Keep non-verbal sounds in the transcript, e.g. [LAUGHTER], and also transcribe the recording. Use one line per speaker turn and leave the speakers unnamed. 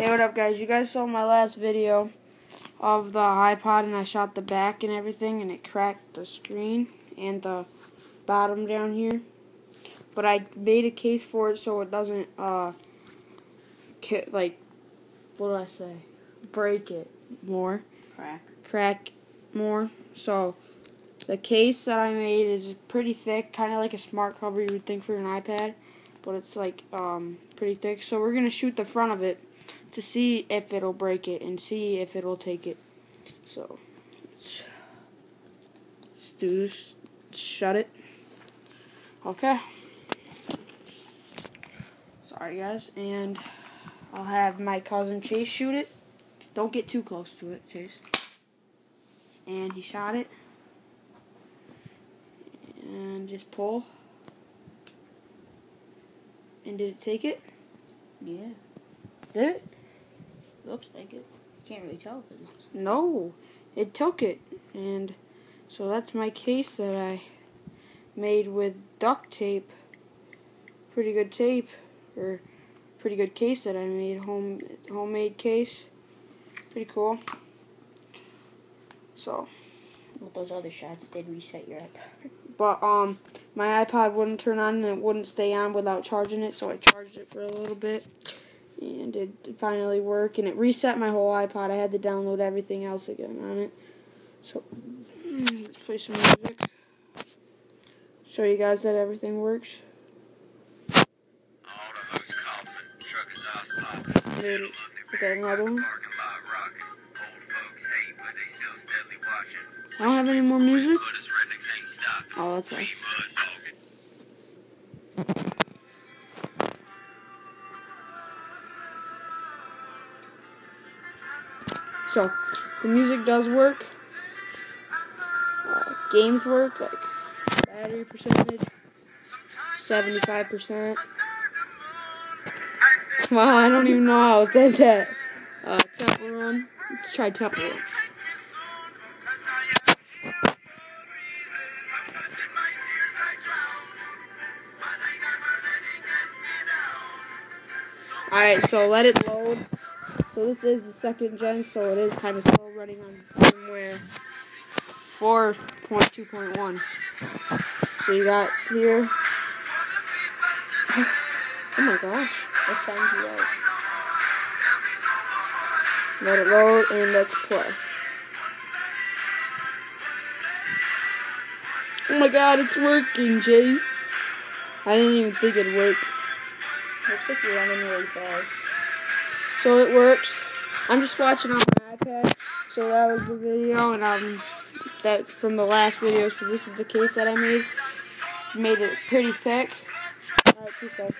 Hey, what up, guys? You guys saw my last video of the iPod, and I shot the back and everything, and it cracked the screen and the bottom down here. But I made a case for it so it doesn't, uh, like, what do I say? Break it more.
Crack.
Crack more. So, the case that I made is pretty thick, kind of like a smart cover you would think for an iPad, but it's like um, pretty thick. So we're gonna shoot the front of it to see if it'll break it and see if it'll take it. So let's, do this. Shut it. Okay. Sorry guys, and I'll have my cousin Chase shoot it. Don't get too close to it, Chase. And he shot it. And just pull. And did it take it?
Yeah.
It?
Looks like it. Can't really tell because it's.
No, it took it. And so that's my case that I made with duct tape. Pretty good tape. Or pretty good case that I made. Home homemade case. Pretty cool. So
Well, those other shots did reset your iPod.
but um my iPod wouldn't turn on and it wouldn't stay on without charging it, so I charged it for a little bit and it finally worked and it reset my whole iPod. I had to download everything else again on it. So mm, let's play some music. Show you guys that everything works. Okay, another one. I don't have any more music. Oh, that's right. So, the music does work. Uh, games work, like battery percentage, 75%. Wow, I don't even know how it does that. Uh, Temple Run. Let's try Temple Run. Alright, so let it load. So this is the second gen, so it is kind of slow running on firmware 4.2.1. So you got here. [SIGHS] Oh my gosh, that sounds low. Let it load and let's play. Oh my god, it's working, Jace. I didn't even think it'd work.
Looks like you're running really fast.
So it works. I'm just watching on my iPad. So that was the video, and um, that from the last video. So this is the case that I made. Made it pretty thick. Alright, peace out.